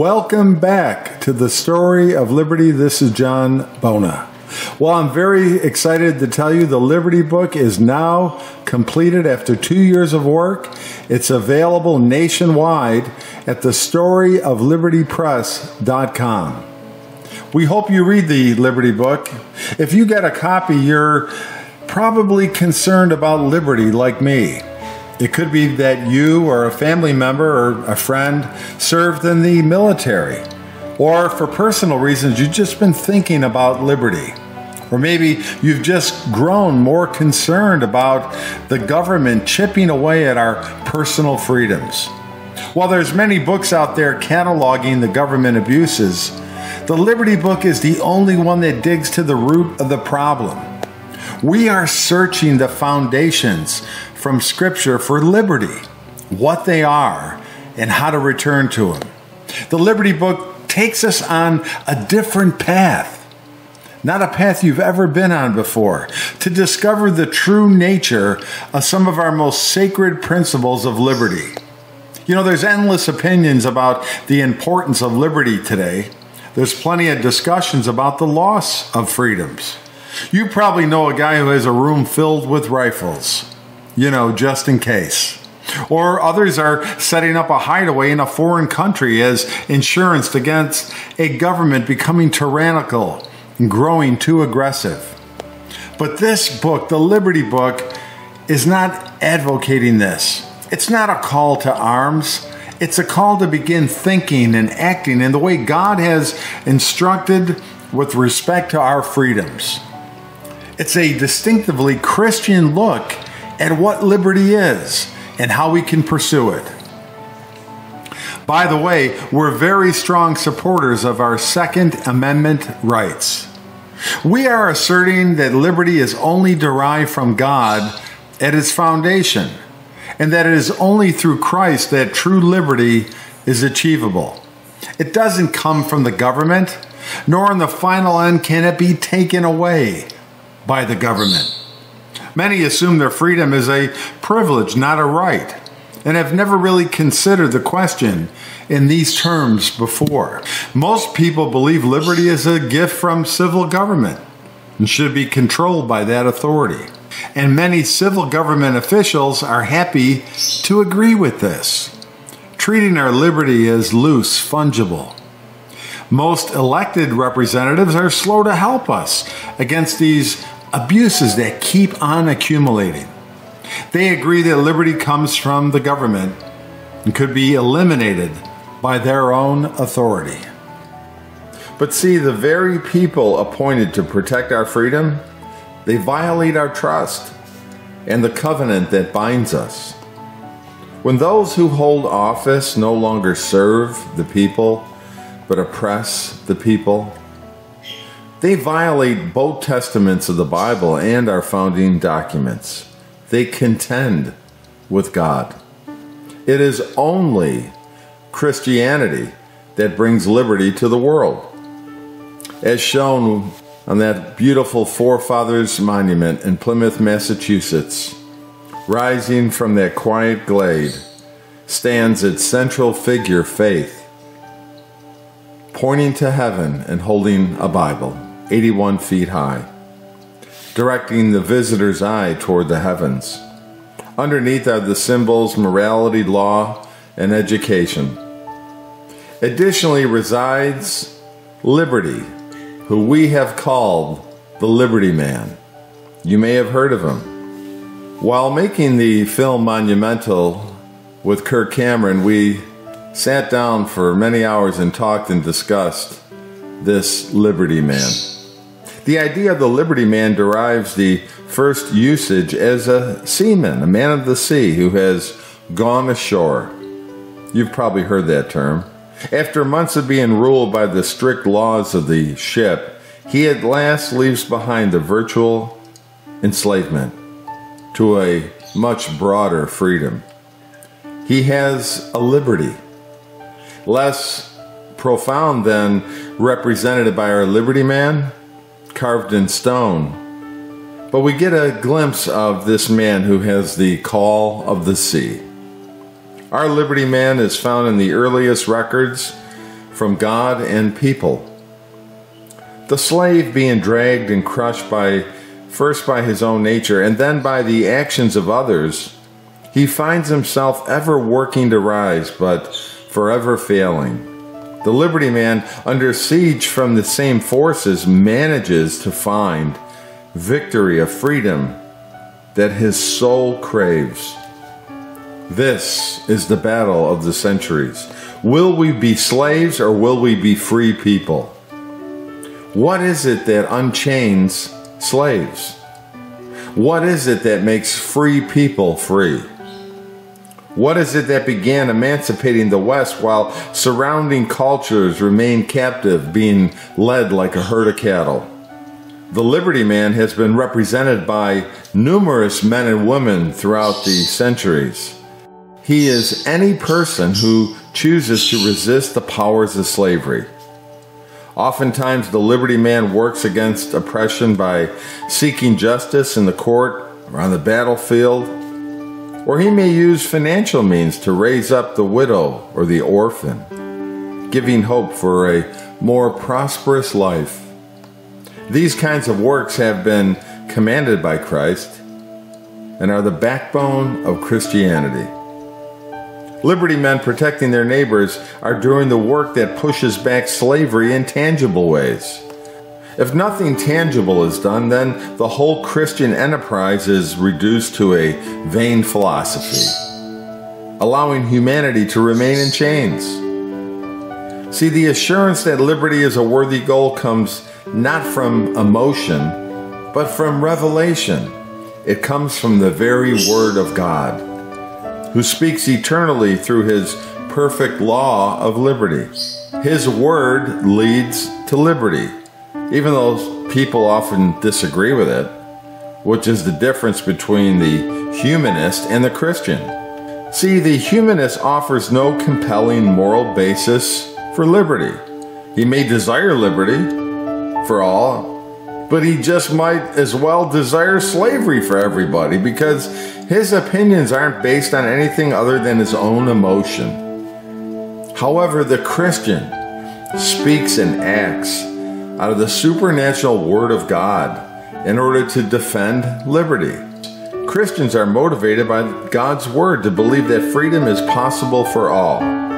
Welcome back to the story of Liberty. This is John Bona. Well, I'm very excited to tell you the Liberty book is now completed after two years of work. It's available nationwide at the storyoflibertypress.com. We hope you read the Liberty book. If you get a copy, you're probably concerned about liberty like me. It could be that you or a family member or a friend served in the military, or for personal reasons, you've just been thinking about liberty. Or maybe you've just grown more concerned about the government chipping away at our personal freedoms. While there's many books out there cataloging the government abuses, the Liberty Book is the only one that digs to the root of the problem. We are searching the foundations from Scripture for liberty, what they are, and how to return to them. The Liberty Book takes us on a different path, not a path you've ever been on before, to discover the true nature of some of our most sacred principles of liberty. You know, there's endless opinions about the importance of liberty today. There's plenty of discussions about the loss of freedoms. You probably know a guy who has a room filled with rifles, you know, just in case. Or others are setting up a hideaway in a foreign country as insurance against a government becoming tyrannical and growing too aggressive. But this book, the Liberty Book, is not advocating this. It's not a call to arms. It's a call to begin thinking and acting in the way God has instructed with respect to our freedoms. It's a distinctively Christian look at what liberty is and how we can pursue it. By the way, we're very strong supporters of our Second Amendment rights. We are asserting that liberty is only derived from God at its foundation and that it is only through Christ that true liberty is achievable. It doesn't come from the government, nor in the final end can it be taken away by the government. Many assume their freedom is a privilege, not a right, and have never really considered the question in these terms before. Most people believe liberty is a gift from civil government and should be controlled by that authority and many civil government officials are happy to agree with this, treating our liberty as loose, fungible. Most elected representatives are slow to help us against these abuses that keep on accumulating. They agree that liberty comes from the government and could be eliminated by their own authority. But see, the very people appointed to protect our freedom they violate our trust and the covenant that binds us. When those who hold office no longer serve the people, but oppress the people, they violate both testaments of the Bible and our founding documents. They contend with God. It is only Christianity that brings liberty to the world. As shown on that beautiful forefathers monument in Plymouth, Massachusetts, rising from that quiet glade, stands its central figure, Faith, pointing to heaven and holding a Bible, 81 feet high, directing the visitor's eye toward the heavens. Underneath are the symbols morality, law, and education. Additionally, resides liberty who we have called the Liberty Man. You may have heard of him. While making the film Monumental with Kirk Cameron, we sat down for many hours and talked and discussed this Liberty Man. The idea of the Liberty Man derives the first usage as a seaman, a man of the sea who has gone ashore. You've probably heard that term. After months of being ruled by the strict laws of the ship, he at last leaves behind the virtual enslavement to a much broader freedom. He has a liberty, less profound than represented by our Liberty Man, carved in stone. But we get a glimpse of this man who has the call of the sea. Our Liberty Man is found in the earliest records from God and people. The slave being dragged and crushed by first by his own nature and then by the actions of others, he finds himself ever working to rise, but forever failing. The Liberty Man, under siege from the same forces, manages to find victory of freedom that his soul craves. This is the battle of the centuries. Will we be slaves or will we be free people? What is it that unchains slaves? What is it that makes free people free? What is it that began emancipating the West while surrounding cultures remained captive, being led like a herd of cattle? The Liberty Man has been represented by numerous men and women throughout the centuries. He is any person who chooses to resist the powers of slavery. Oftentimes, the Liberty Man works against oppression by seeking justice in the court or on the battlefield, or he may use financial means to raise up the widow or the orphan, giving hope for a more prosperous life. These kinds of works have been commanded by Christ and are the backbone of Christianity. Liberty men protecting their neighbors are doing the work that pushes back slavery in tangible ways. If nothing tangible is done, then the whole Christian enterprise is reduced to a vain philosophy, allowing humanity to remain in chains. See, the assurance that liberty is a worthy goal comes not from emotion, but from revelation. It comes from the very Word of God who speaks eternally through his perfect law of liberty. His word leads to liberty, even though people often disagree with it, which is the difference between the humanist and the Christian. See, the humanist offers no compelling moral basis for liberty. He may desire liberty for all, but he just might as well desire slavery for everybody because his opinions aren't based on anything other than his own emotion. However, the Christian speaks and acts out of the supernatural Word of God in order to defend liberty. Christians are motivated by God's Word to believe that freedom is possible for all.